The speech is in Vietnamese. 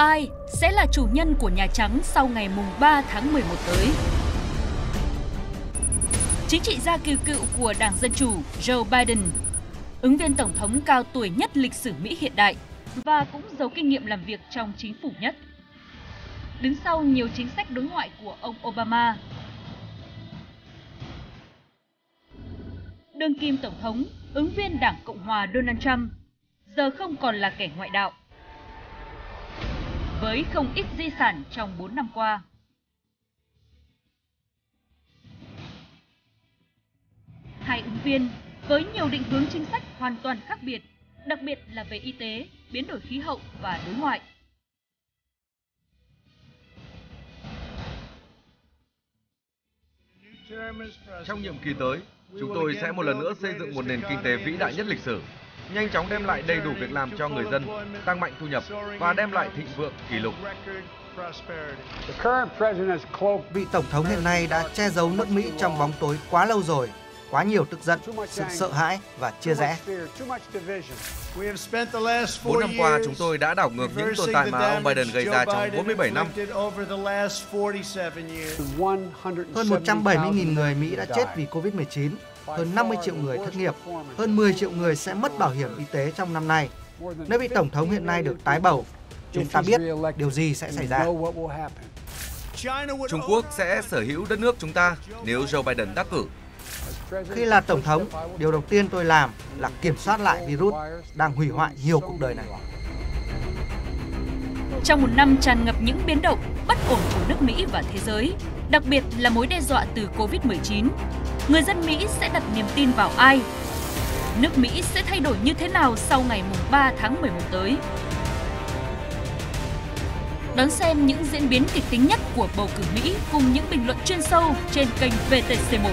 ai sẽ là chủ nhân của Nhà Trắng sau ngày mùng 3 tháng 11 tới. Chính trị gia kỳ cựu của Đảng Dân Chủ Joe Biden, ứng viên tổng thống cao tuổi nhất lịch sử Mỹ hiện đại và cũng giàu kinh nghiệm làm việc trong chính phủ nhất. Đứng sau nhiều chính sách đối ngoại của ông Obama. Đương kim tổng thống, ứng viên Đảng Cộng hòa Donald Trump giờ không còn là kẻ ngoại đạo với không ít di sản trong 4 năm qua. Hai ứng viên với nhiều định hướng chính sách hoàn toàn khác biệt, đặc biệt là về y tế, biến đổi khí hậu và đối ngoại. Trong nhiệm kỳ tới, chúng tôi sẽ một lần nữa xây dựng một nền kinh tế vĩ đại nhất lịch sử nhanh chóng đem lại đầy đủ việc làm cho người dân, tăng mạnh thu nhập và đem lại thịnh vượng kỷ lục. Vị Tổng thống hiện nay đã che giấu nước Mỹ trong bóng tối quá lâu rồi, quá nhiều tức giận, sự sợ hãi và chia rẽ. Bốn năm qua, chúng tôi đã đảo ngược những tồn tại mà ông Biden gây ra trong 47 năm. Hơn 170.000 người Mỹ đã chết vì Covid-19 hơn 50 triệu người thất nghiệp, hơn 10 triệu người sẽ mất bảo hiểm y tế trong năm nay. Nếu vị Tổng thống hiện nay được tái bầu, chúng ta biết điều gì sẽ xảy ra. Trung Quốc sẽ sở hữu đất nước chúng ta nếu Joe Biden đắc cử. Khi là Tổng thống, điều đầu tiên tôi làm là kiểm soát lại virus đang hủy hoại nhiều cuộc đời này. Trong một năm tràn ngập những biến động, bất ổn của nước Mỹ và thế giới, đặc biệt là mối đe dọa từ Covid-19, người dân Mỹ sẽ đặt niềm tin vào ai? Nước Mỹ sẽ thay đổi như thế nào sau ngày 3 tháng 11 tới? Đón xem những diễn biến kịch tính nhất của bầu cử Mỹ cùng những bình luận chuyên sâu trên kênh VTC1.